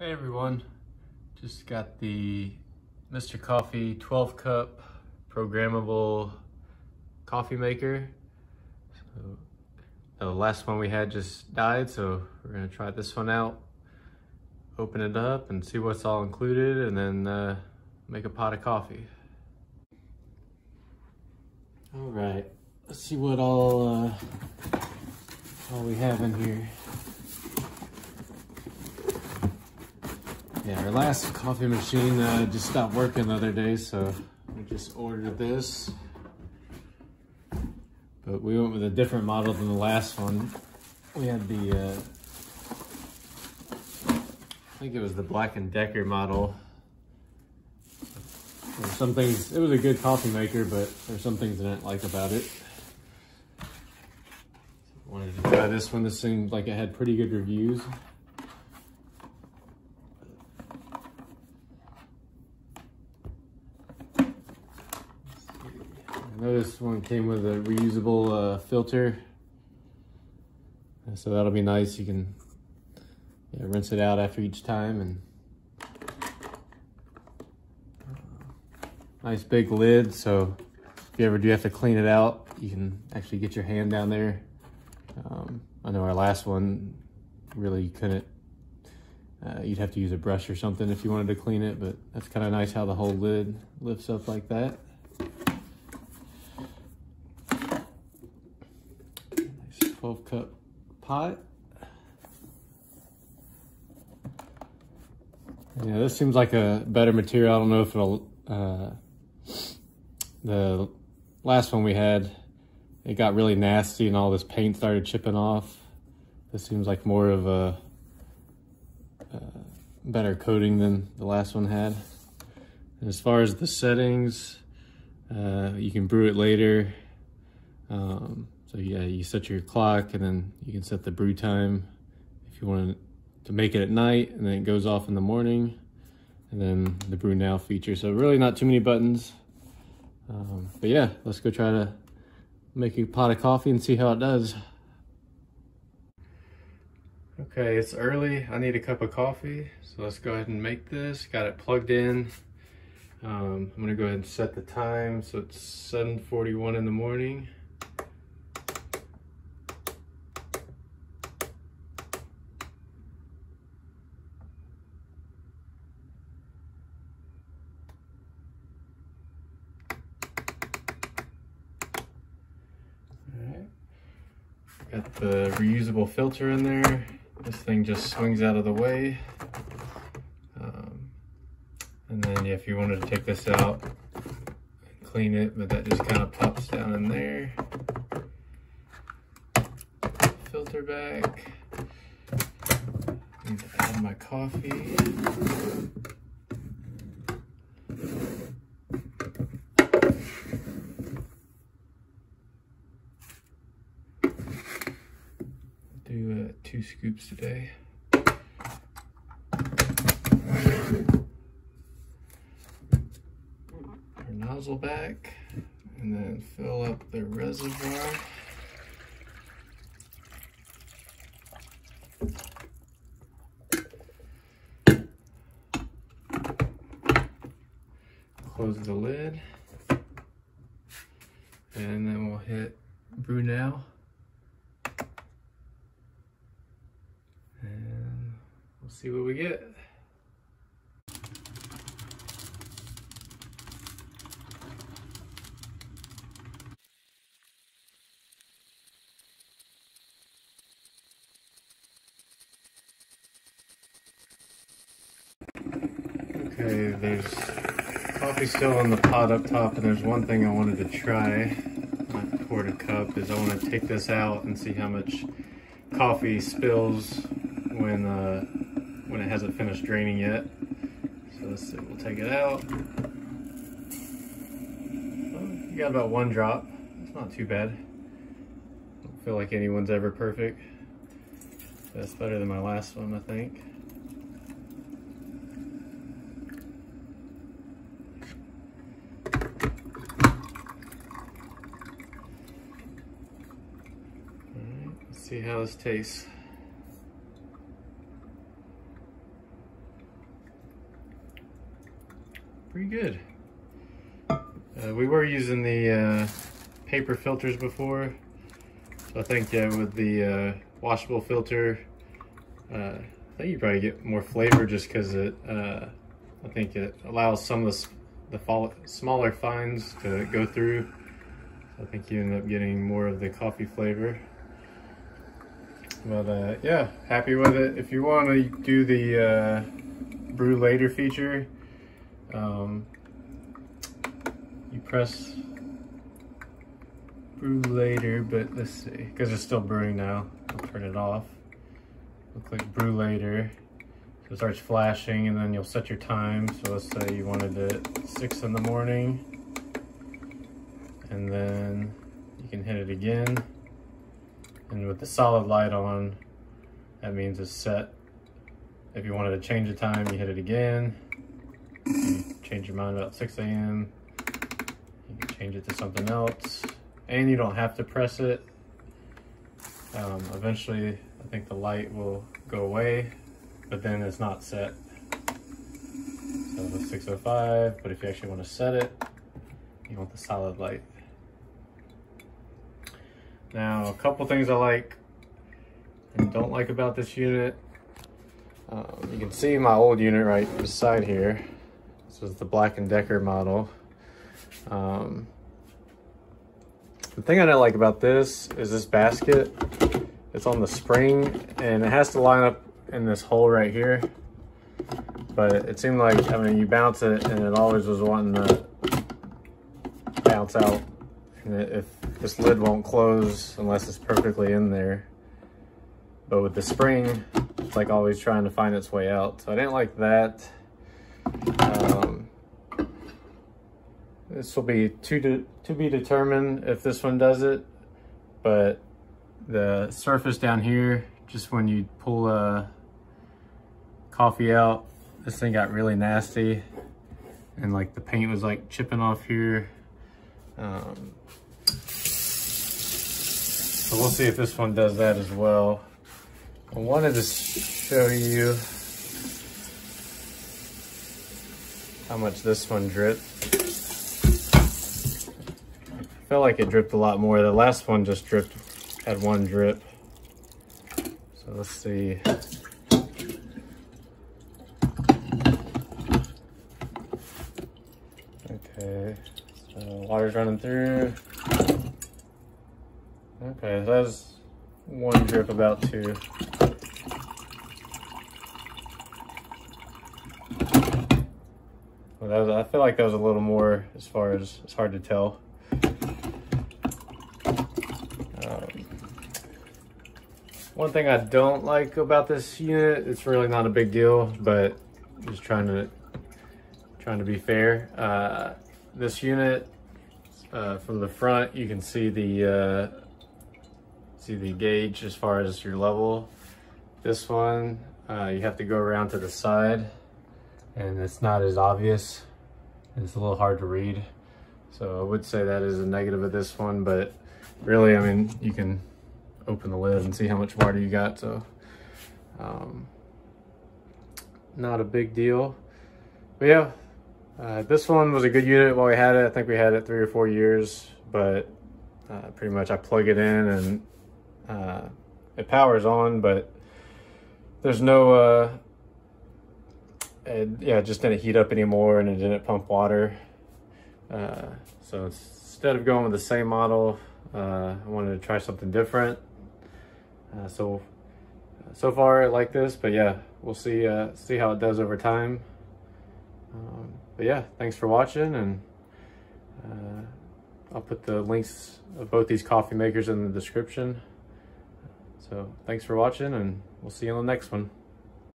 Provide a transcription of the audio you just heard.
Hey everyone, just got the Mr. Coffee 12 cup programmable coffee maker. So the last one we had just died, so we're gonna try this one out, open it up and see what's all included and then uh, make a pot of coffee. All right, let's see what all, uh, all we have in here. Yeah, our last coffee machine uh, just stopped working the other day, so we just ordered this. But we went with a different model than the last one. We had the, uh, I think it was the Black & Decker model. There's some things, it was a good coffee maker, but there's some things I didn't like about it. Wanted to try this one. This seemed like it had pretty good reviews. This one came with a reusable uh, filter. So that'll be nice. You can yeah, rinse it out after each time and uh, nice big lid. So if you ever do have to clean it out, you can actually get your hand down there. Um, I know our last one really couldn't, uh, you'd have to use a brush or something if you wanted to clean it, but that's kind of nice how the whole lid lifts up like that. 12 cup pot. Yeah, this seems like a better material. I don't know if it'll, uh, the last one we had, it got really nasty and all this paint started chipping off. This seems like more of a, uh, better coating than the last one had. And as far as the settings, uh, you can brew it later. Um, so yeah, you set your clock and then you can set the brew time if you want to make it at night and then it goes off in the morning and then the brew now feature. So really not too many buttons. Um, but yeah, let's go try to make a pot of coffee and see how it does. Okay, it's early. I need a cup of coffee. So let's go ahead and make this. Got it plugged in. Um, I'm gonna go ahead and set the time. So it's 7.41 in the morning. Got the reusable filter in there. This thing just swings out of the way. Um, and then if you wanted to take this out, clean it, but that just kind of pops down in there. Filter back. Need to add my coffee. do uh, two scoops today. Our nozzle back and then fill up the reservoir. Close the lid and then we'll hit brew We'll see what we get. Okay, there's coffee still in the pot up top, and there's one thing I wanted to try. I poured a cup, is I want to take this out and see how much coffee spills when uh, when it hasn't finished draining yet. So let's see, we'll take it out. you got about one drop. It's not too bad. Don't feel like anyone's ever perfect. That's better than my last one, I think. Alright, let's see how this tastes. Pretty good. Uh, we were using the uh, paper filters before. So I think yeah, with the uh, washable filter, uh, I think you probably get more flavor just because it, uh, I think it allows some of the, the smaller fines to go through. So I think you end up getting more of the coffee flavor. But uh, yeah, happy with it. If you want to do the brew later feature, um, you press brew later, but let's see, because it's still brewing now. I'll turn it off. We'll click brew later. So it starts flashing and then you'll set your time. So let's say you wanted it six in the morning and then you can hit it again. And with the solid light on, that means it's set. If you wanted to change the time, you hit it again. Change your mind about 6 a.m. You can change it to something else and you don't have to press it. Um, eventually, I think the light will go away, but then it's not set. So it's 605, but if you actually want to set it, you want the solid light. Now, a couple things I like and don't like about this unit. Um, you can see my old unit right beside here. This is the Black & Decker model. Um, the thing I don't like about this is this basket. It's on the spring and it has to line up in this hole right here. But it seemed like, I mean, you bounce it and it always was wanting to bounce out. And if this lid won't close unless it's perfectly in there. But with the spring, it's like always trying to find its way out. So I didn't like that. Um, this will be to, de to be determined if this one does it, but the surface down here, just when you pull a coffee out, this thing got really nasty and like the paint was like chipping off here. Um, so we'll see if this one does that as well. I wanted to show you how much this one dripped felt like it dripped a lot more. The last one just dripped, had one drip. So let's see. Okay, so water's running through. Okay, that's one drip about two. Well, was, I feel like that was a little more as far as it's hard to tell. One thing I don't like about this unit, it's really not a big deal, but just trying to trying to be fair. Uh, this unit, uh, from the front, you can see the uh, see the gauge as far as your level. This one, uh, you have to go around to the side, and it's not as obvious. It's a little hard to read. So I would say that is a negative of this one, but really, I mean, you can open the lid and see how much water you got. So um, not a big deal. But yeah, uh, this one was a good unit while we had it. I think we had it three or four years, but uh, pretty much I plug it in and uh, it powers on, but there's no, uh, it, yeah, it just didn't heat up anymore and it didn't pump water. Uh, so instead of going with the same model, uh, I wanted to try something different. Uh, so, so far I like this, but yeah, we'll see, uh, see how it does over time. Um, but yeah, thanks for watching and uh, I'll put the links of both these coffee makers in the description. So thanks for watching and we'll see you on the next one.